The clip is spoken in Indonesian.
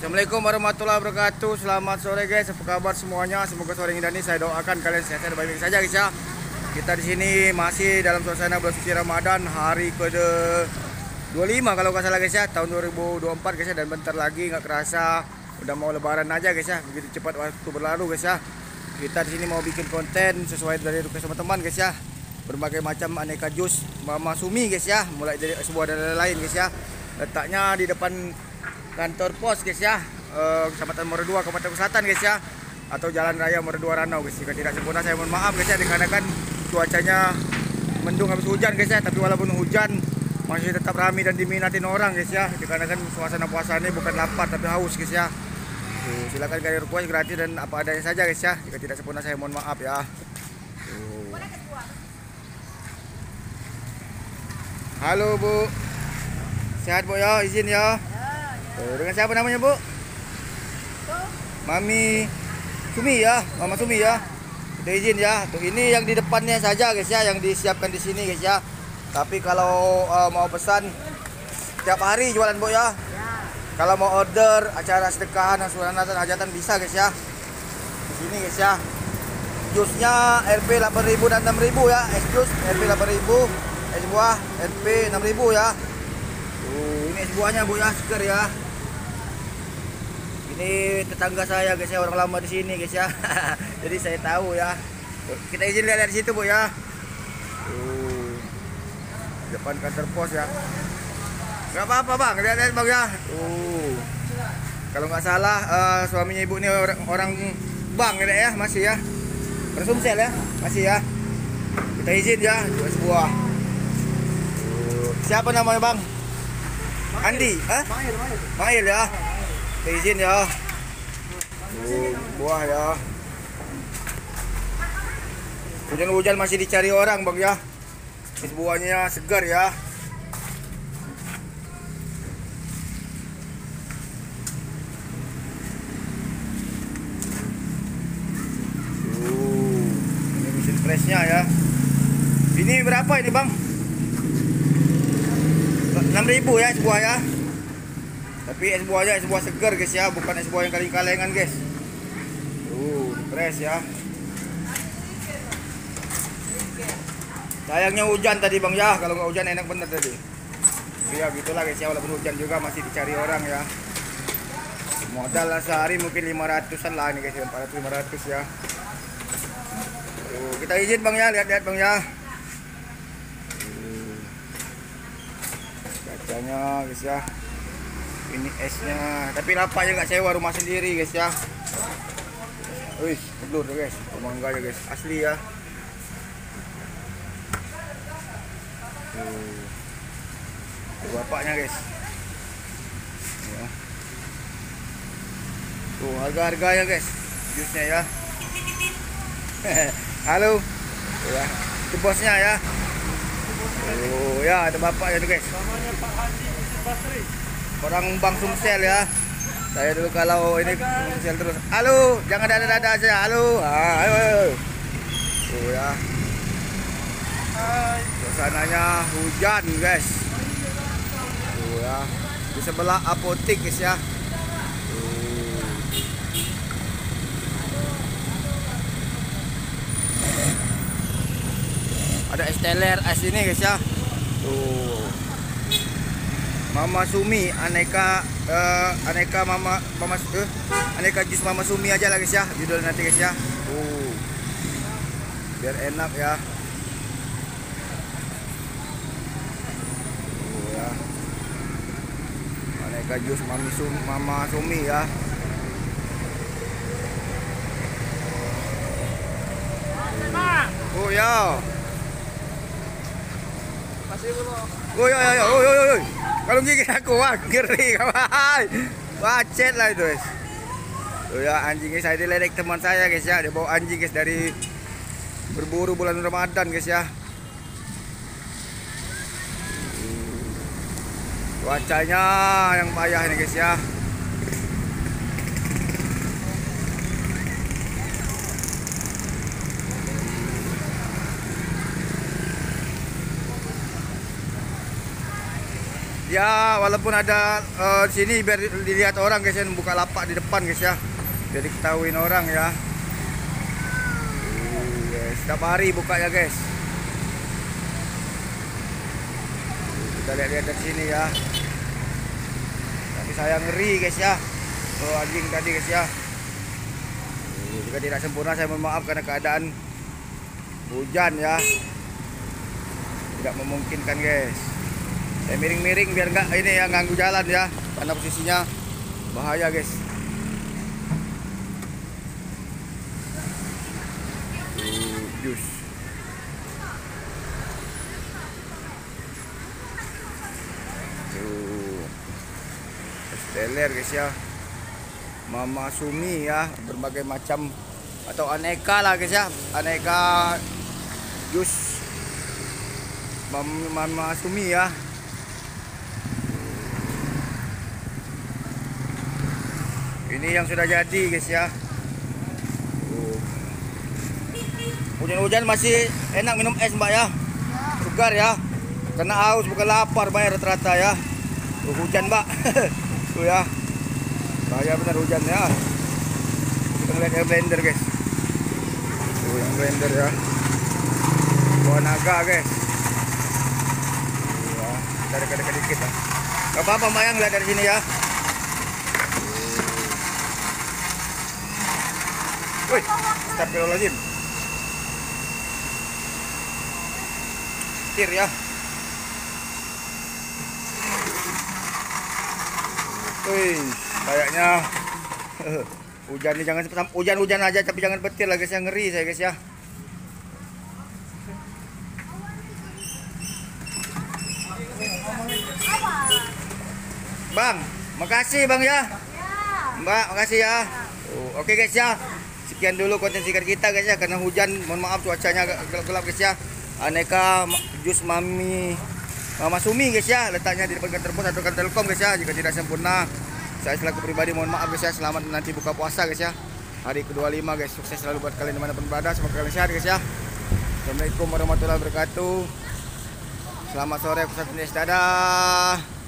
Assalamualaikum warahmatullahi wabarakatuh. Selamat sore guys, apa kabar semuanya? Semoga sore ini saya doakan kalian sehat dan baik-baik saja guys ya. Kita di sini masih dalam suasana bulan suci Ramadan Hari ke 25 kalau nggak salah guys ya Tahun 2024 guys ya. Dan bentar lagi nggak kerasa Udah mau lebaran aja guys ya. Begitu cepat waktu berlalu guys ya. Kita di sini mau bikin konten sesuai dari request teman-teman guys ya. Berbagai macam aneka jus Mama Sumi guys ya. Mulai dari sebuah dan lain guys ya. Letaknya di depan kantor pos guys ya. Uh, Kecamatan Mordua Kabupaten Selatan guys ya. Atau Jalan Raya Mordua Ranau guys. Jika tidak sempurna saya mohon maaf guys ya. Dikarenakan cuacanya mendung habis hujan guys ya. Tapi walaupun hujan masih tetap ramai dan diminatin orang guys ya. Dikarenakan suasana puasa ini bukan lapar tapi haus guys ya. Tuh, silakan kalian request gratis dan apa adanya saja guys ya. Jika tidak sempurna saya mohon maaf ya. Halo Bu. Sehat Bu ya. Izin ya Dengan siapa namanya Bu? Mami Sumi ya, Mama Sumi ya. Kita izin ya. Tuh ini yang di depannya saja guys ya, yang disiapkan di sini guys ya. Tapi kalau uh, mau pesan tiap hari jualan Bu ya. Kalau mau order acara sedekahan, sunatan, hajatan bisa guys ya. Di sini guys ya. Jusnya RP 8000 dan 6000 ya. Es jus RP 8000, es buah RP 6000 ya. Tuh, ini es buahnya Bu ya, seger ya. Ini tetangga saya guys ya orang lama di sini guys ya. Jadi saya tahu ya. Kita izin lihat dari situ bu ya. Tuh depan kantor pos ya. Nggak apa-apa bang. Lihat-lihat bang ya. Tuh. Kalau nggak salah uh, suaminya ibu ini orang, orang bang ya masih ya. Bersumsel ya masih ya. Kita izin ya dua sebuah. Siapa namanya bang Andi Hah? Mail, ya. Izin ya. Uh, buah ya. Hujan-hujan masih dicari orang bang ya. Buahnya segar ya. Uh, ini mesin presnya ya. Ini berapa ini bang 6000 ya es buah ya. Tapi es buahnya es buah segar guys ya. Bukan es buah yang kali kalengan guys. Tuh press ya. Sayangnya hujan tadi bang ya. Kalau nggak hujan enak bener tadi. Ya gitulah guys ya. Walaupun hujan juga masih dicari orang ya. Modal sehari mungkin 500an lah ini guys ya. 400 500 ya. Tuh, kita izin bang ya. Lihat-lihat bang ya kacanya guys ya. Ini esnya. Tapi lapaknya nggak sewa rumah sendiri guys ya. Wih telur guys. Mangga ya guys. Asli ya. Tuh, bapaknya guys. Ya. tuh harga harganya guys. Jusnya ya. Halo. Ya. Itu bosnya ya Oh ya ada bapaknya tuh guys namanya Pak Haji Basri orang Bang Sumsel ya. Saya dulu kalau ini Sumsel terus. Halo, jangan dada-dada aja. Halo. Ah, ayo, ayo. Tuh ya. Suasananya hujan, guys. Tuh ya. Di sebelah apotik, guys ya. Ada es teler es ini guys ya. Tuh. Mama Sumi aneka uh, aneka mama mama uh, aneka jus Mama Sumi aja lah guys ya. Judul nanti guys ya. Uh biar enak ya. Uh, ya. Aneka jus Mami Sumi Mama Sumi ya. Oh ya. Ya. Oh ya ya ya. Kalau gigit aku wah ngeri kawan. Wacet lah itu guys. Tuh ya anjingnya saya diledek teman saya guys ya. Dia bawa anjing guys dari berburu bulan Ramadan guys ya. Cuacanya yang payah ini guys ya. Ya, walaupun ada di sini biar dilihat orang guys ya, buka lapak di depan guys ya. Jadi ketahuin orang ya. Uh, guys, setiap hari buka ya guys. Kita lihat-lihat dari sini ya. Tapi saya ngeri guys ya. Oh, anjing tadi guys ya. Uh, Jika tidak sempurna saya mohon maaf karena keadaan hujan ya. Tidak memungkinkan guys. Saya miring-miring biar nggak ini ya ganggu jalan ya. Karena posisinya bahaya guys. Jus. Tuh. Esteller guys ya. Mama Sumi ya, berbagai macam atau aneka lah guys ya. Aneka jus Mam- Mama Sumi ya. Ini yang sudah jadi guys ya. Hujan-hujan masih enak minum es mbak ya. Segar ya. Kena haus bukan lapar mbak ya rata-rata ya. Tuh, hujan mbak. Tuh ya. Bahaya benar hujan ya. Kita ngeliat air blender guys. Tuh yang blender ya. Bawa naga guys. Tuh, ya. Kita dekat-dekat dikit lah. Gak apa-apa mbak ya ngeliat dari sini ya. Woi, astagfirullahaladzim. Tir ya. Wih, kayaknya hujan nih jangan sam- hujan-hujan aja tapi jangan petir lah guys ya ngeri saya guys ya. Bang, makasih Bang ya. Mbak, makasih ya. Oh, Oke guys ya. Sekian dulu konten singkat kita guys ya karena hujan, mohon maaf cuacanya agak gelap-gelap guys ya. Aneka jus Mami Mama Sumi guys ya, letaknya di depan kantor pos atau kantor Telkom guys ya. Jika tidak sempurna, saya selaku pribadi mohon maaf guys ya. Selamat nanti buka puasa guys ya. Hari ke-25 guys, sukses selalu buat kalian di mana pun berada. Semoga kalian sehat guys ya. Assalamualaikum warahmatullahi wabarakatuh. Selamat sore, pusat dadah.